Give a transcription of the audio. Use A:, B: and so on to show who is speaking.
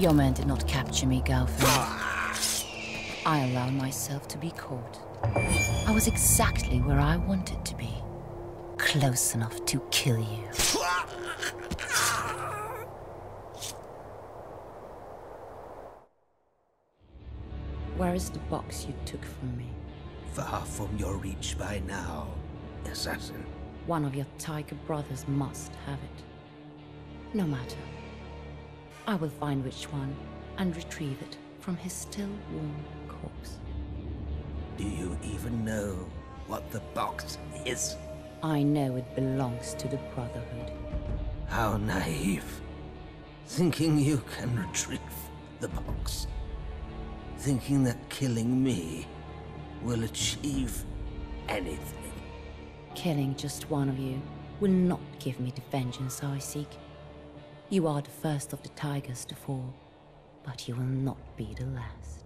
A: Your men did not capture me, Gao Feng. I allowed myself to be caught. I was exactly where I wanted to be. Close enough to kill you. Where is the box you took from me?
B: Far from your reach by now, assassin.
A: One of your tiger brothers must have it. No matter. I will find which one and retrieve it from his still warm corpse.
B: Do you even know what the box is?
A: I know it belongs to the Brotherhood.
B: How naive. Thinking you can retrieve the box. Thinking that killing me will achieve anything.
A: Killing just one of you will not give me the vengeance I seek. You are the first of the tigers to fall, but you will not be the last.